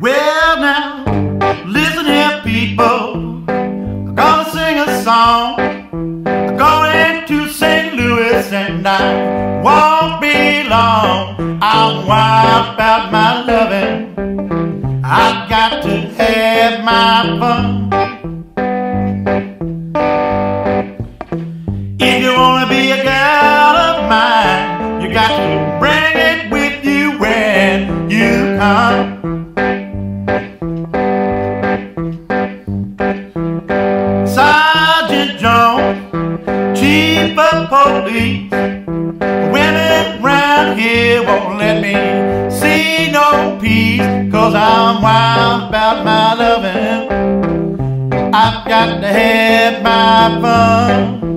Well, now, listen here, people. I'm gonna sing a song. I'm going to St. Louis and I won't be long. I'm wild about my loving. I've got to have my fun. If you wanna be a girl of mine, you got to Sergeant Jones, Chief of Police. Women round here won't let me see no peace, cause I'm wild about my loving. I've got to have my fun.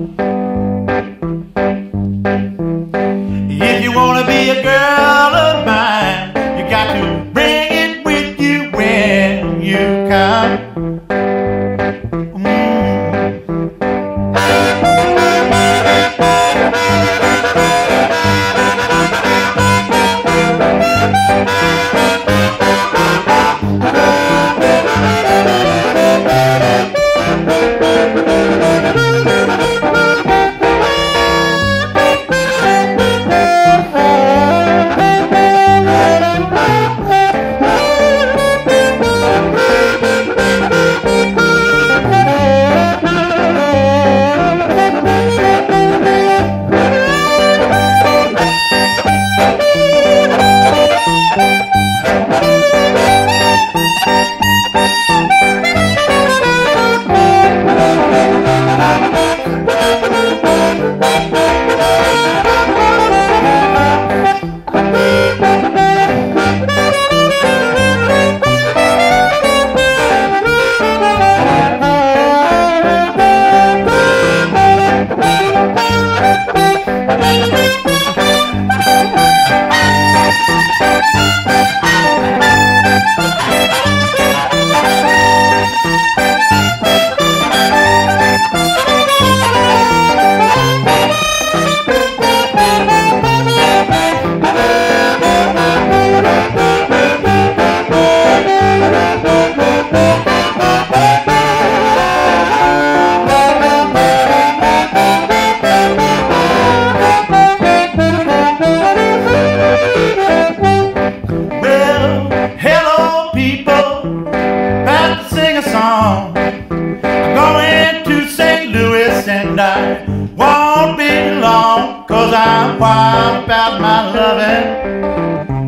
wimp about my loving.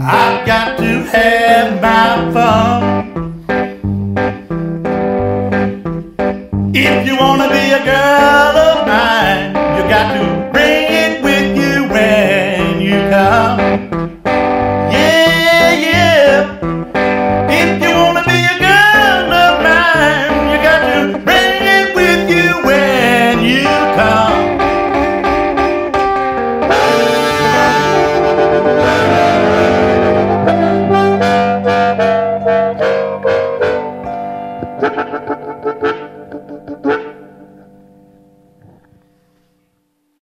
I've got to have my fun. If you wanna be a girl of mine, you got to